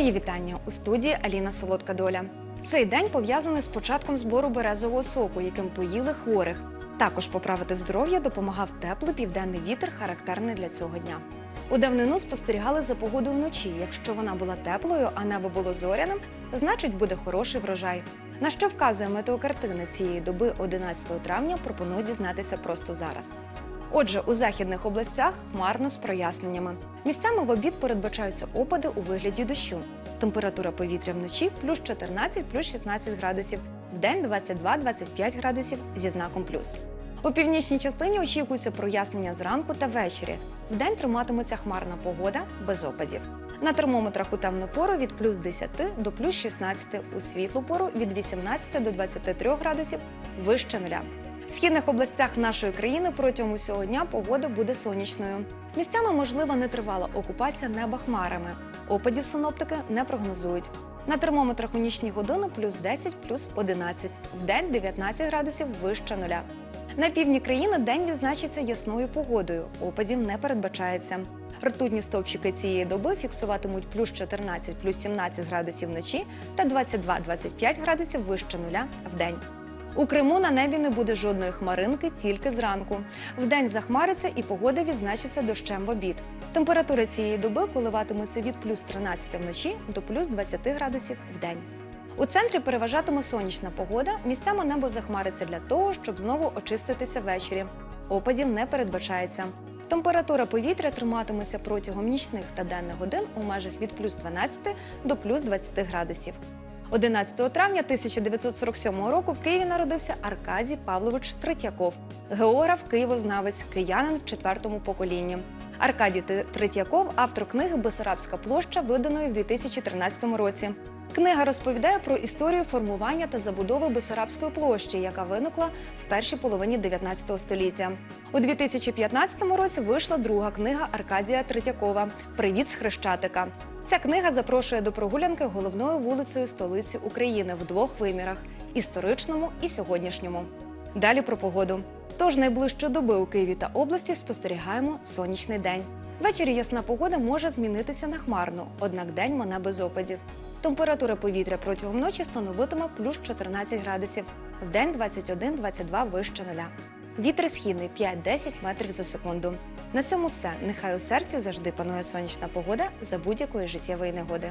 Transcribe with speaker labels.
Speaker 1: Мої вітання у студії Аліна Солодка Доля. Цей день пов'язаний з початком збору березового соку, яким поїли хворих. Також поправити здоров'я допомагав теплий південний вітер, характерний для цього дня. У давнину спостерігали за погодою вночі. Якщо вона була теплою, а небо було зоряним, значить буде хороший врожай. На що вказує метеокартина цієї доби 11 травня, пропоную дізнатися просто зараз. Отже, у західних областях хмарно з проясненнями. Місцями в обід передбачаються опади у вигляді дощу. Температура повітря вночі плюс 14, плюс 16 градусів, вдень 22-25 градусів зі знаком плюс. У північній частині очікується прояснення зранку та ввечері. Вдень триматиметься хмарна погода без опадів. На термометрах у темну пору від плюс 10 до плюс 16, у світлу пору від 18 до 23 градусів вище нуля. Східних областях нашої країни протягом усього дня погода буде сонячною. Місцями можлива нетривала окупація неба хмарами. Опадів синоптики не прогнозують. На термометрах у нічні години плюс 10, плюс 11, в день 19 градусів вище нуля. На півдні країни день відзначиться ясною погодою. Опадів не передбачається. Ртутні стовпчики цієї доби фіксуватимуть плюс 14, плюс 17 градусів вночі та 22-25 градусів вище нуля в день. У Криму на небі не буде жодної хмаринки тільки зранку. Вдень захмариться і погода відзначиться дощем в обід. Температура цієї доби коливатиметься від плюс 13 вночі до плюс 20 градусів в день. У центрі переважатиме сонячна погода. Місцями небо захмариться для того, щоб знову очиститися ввечері. Опадів не передбачається. Температура повітря триматиметься протягом нічних та денних годин у межах від плюс 12 до плюс 20 градусів. 11 травня 1947 року в Києві народився Аркадій Павлович Третьяков, географ, києвознавець, киянин в четвертому поколінні. Аркадій Третьяков автор книги Бесарабська площа, виданої в 2013 році. Книга розповідає про історію формування та забудови Бесарабської площі, яка виникла в першій половині 19 століття. У 2015 році вийшла друга книга Аркадія Третьякова Привіт з Хрещатика. Ця книга запрошує до прогулянки головною вулицею столиці України в двох вимірах історичному і сьогоднішньому. Далі про погоду. Тож найближчі доби у Києві та області спостерігаємо сонячний день. Ввечері ясна погода може змінитися на хмарну, однак день мене без опадів. Температура повітря протягом ночі становитиме плюс 14 градусів, вдень 21-22 вище нуля. Вітер східний 5-10 метрів за секунду. На цьому все. Нехай у серці завжди панує сонячна погода за будь-якої життєвої негоди.